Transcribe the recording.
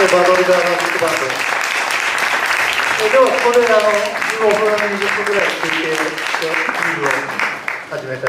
てバトル側のビッグバンド。では、ここであの15分、20分ぐらい休憩して、ビールを始めたいと思います